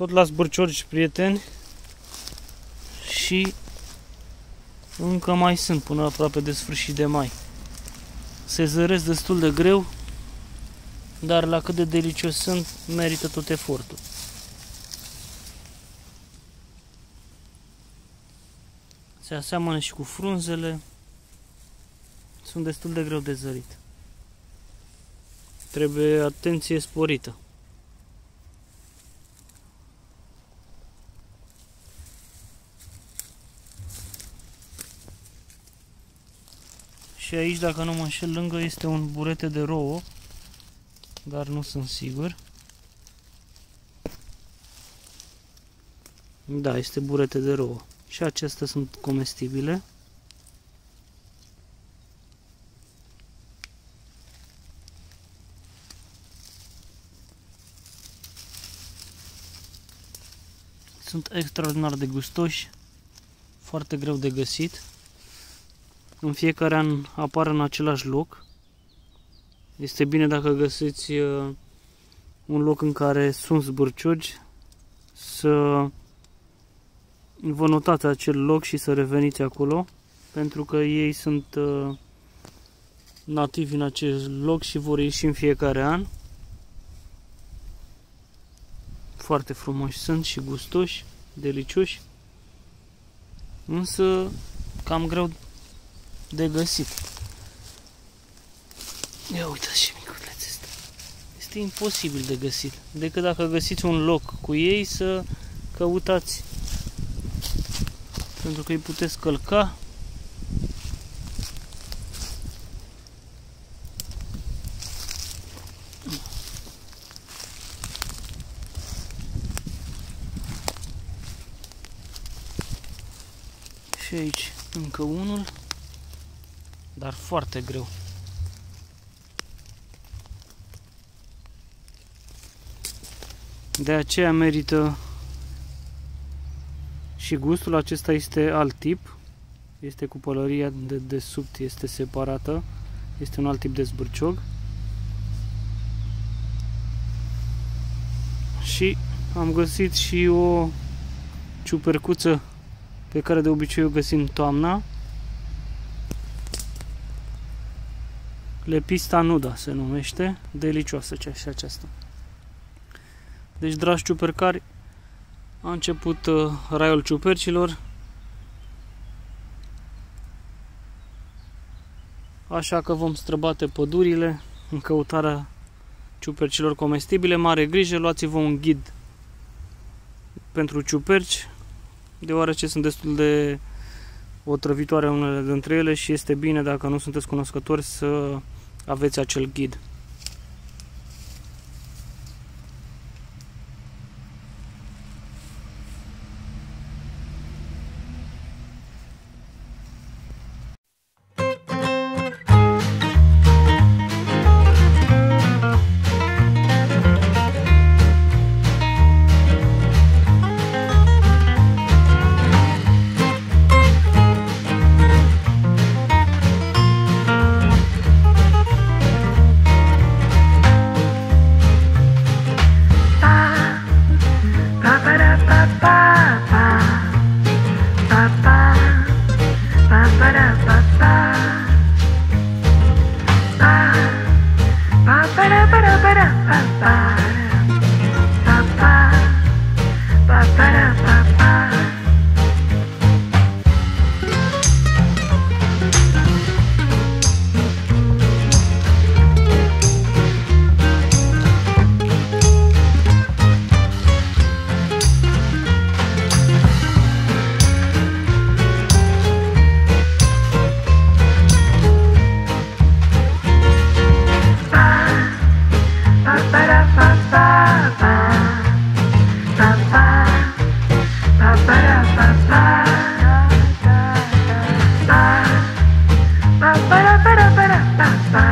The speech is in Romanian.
tot la zbârciorgi, prieteni. Și încă mai sunt până aproape de sfârșit de mai. Se zăresc destul de greu, dar la cât de delicios sunt, merită tot efortul. Se aseamănă și cu frunzele, sunt destul de greu de zărit. Trebuie atenție sporită. Și aici, dacă nu mă înșel, lângă este un burete de rouă, dar nu sunt sigur. Da, este burete de rouă. Și acestea sunt comestibile. Sunt extraordinar de gustoși, foarte greu de găsit. În fiecare an apar în același loc. Este bine dacă găsiți uh, un loc în care sunt zbârciogi să vă notați acel loc și să reveniți acolo pentru că ei sunt uh, nativi în acest loc și vor ieși în fiecare an. Foarte frumoși sunt și gustoși, delicioși, însă cam greu de găsit. Ia uitați și miculețe este. Este imposibil de găsit. Decât dacă găsiți un loc cu ei să căutați. Pentru că îi puteți călca Și aici încă unul, dar foarte greu. De aceea merită și gustul acesta este alt tip. Este cu pălăria de desubt, este separată. Este un alt tip de zbârciog. Și am găsit și o ciupercuță pe care de obicei o găsim toamna. Lepista nuda se numește, delicioasă cea și aceasta. Deci, dragi ciupercari, a început uh, raiul ciupercilor. Așa că vom străbate pădurile în căutarea ciupercilor comestibile. Mare grijă, luați-vă un ghid pentru ciuperci deoarece sunt destul de otrăvitoare unele dintre ele și este bine dacă nu sunteți cunoscători să aveți acel ghid. ba, ba.